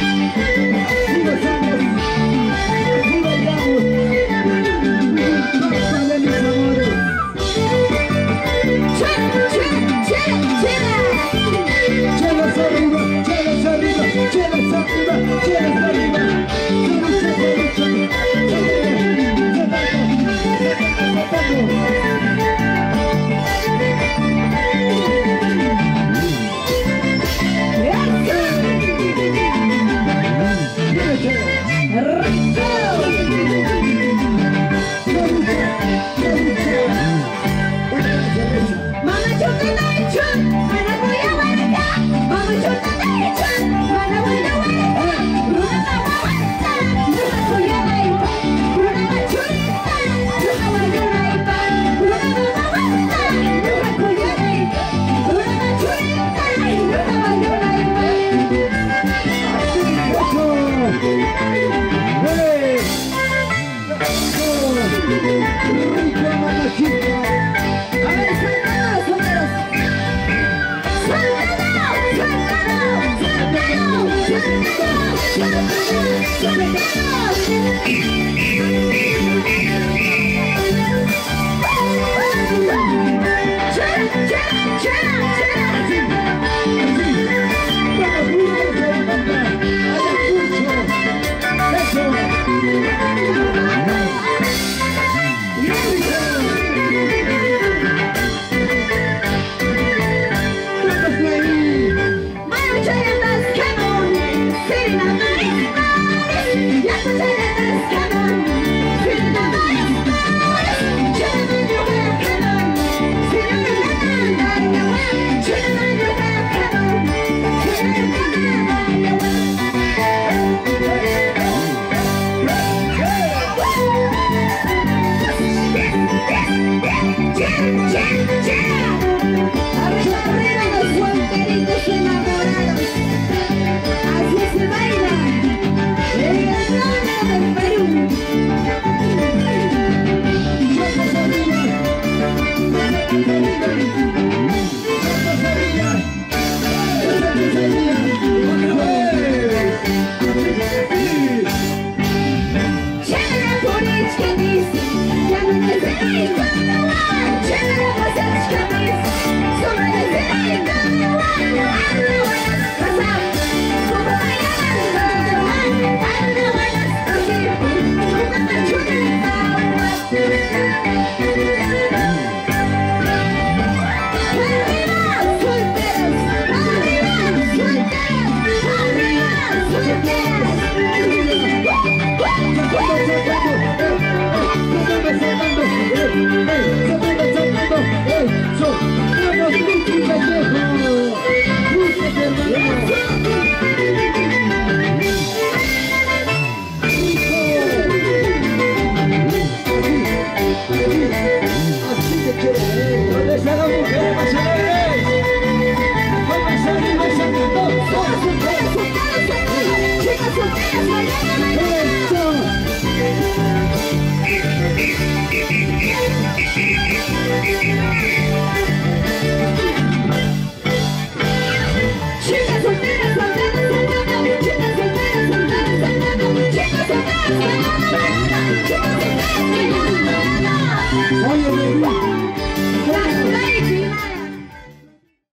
すいません。Oye,